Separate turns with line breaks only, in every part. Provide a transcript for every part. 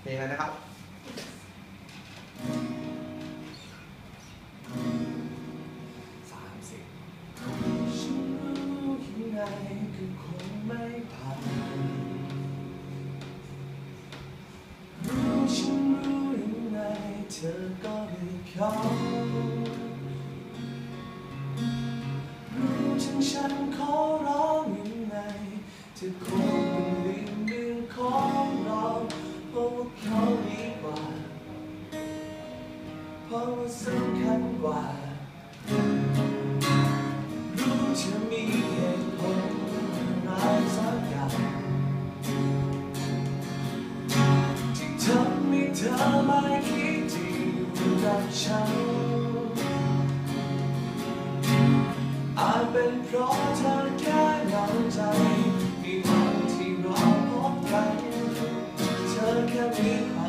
เพลงอะไรนะครับ
สามสิบ
ฉันรู้ยังไงก็คงไม่ผ่านรู้ฉันรู้ยังไงเธอก็ไม่เข้ารู้ฉันฉันขอร้องยังไงเธอคง เพราะว่าสำคัญกว่า รู้จะมีเหตุผลอะไรสักอย่างที่ทำให้เธอไม่คิดที่อยู่กับฉันอาจเป็นเพราะเธอแค่เหงาใจในวันที่เราพบกัน เธอแค่มี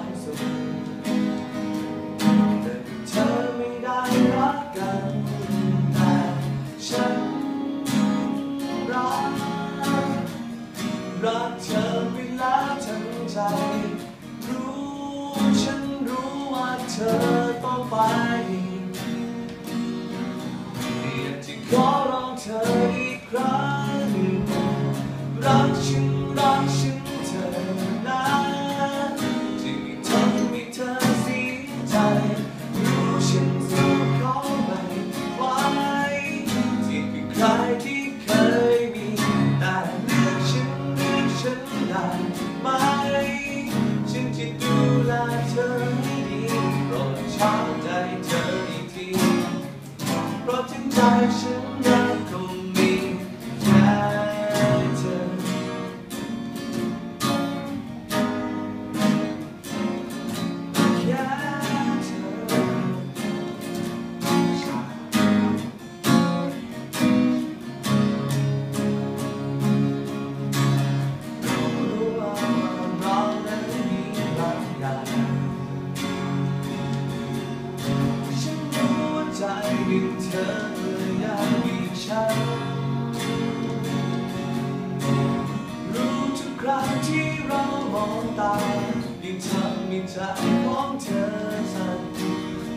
ให้ใจของเธอสั่น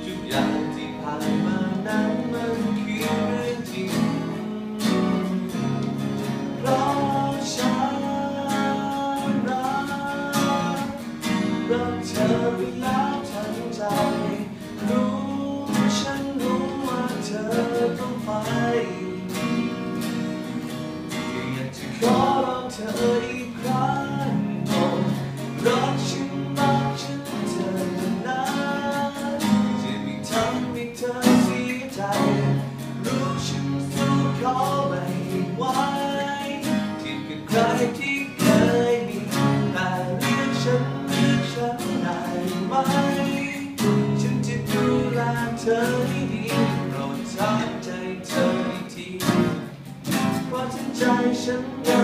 ทุกอย่างที่ผ่านมานั้นมันคือเรื่องจริงเพราะฉันรักรักเธอไปแล้ว เธออีกครั้งโปรดรักฉันรักฉันเธอนะจะไม่ทำให้เธอเสียใจ รู้ฉันสู้เขาไม่ไหวที่เป็นใครที่เคยมีแต่เลือกฉันเลือกฉันได้ไหมฉันจะดูแลเธอให้ดีโปรดถามใจเธออีกทีเพราะทั้งใจฉันยัง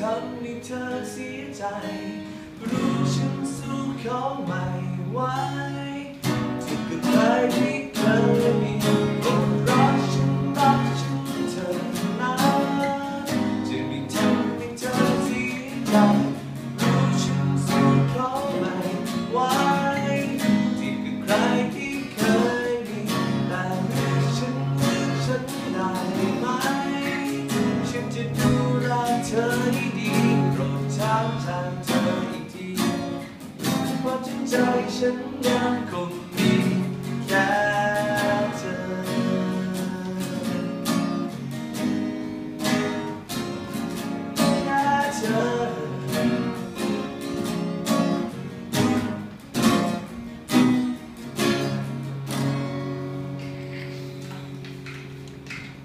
ทำให้เธอเสียใจ รู้ฉันสู้เขาไม่ไหวที่เกิดไปที่เธอมี ธอให้ดีโปรดถามทางเธออีกทีว่าจิตใจฉันยัง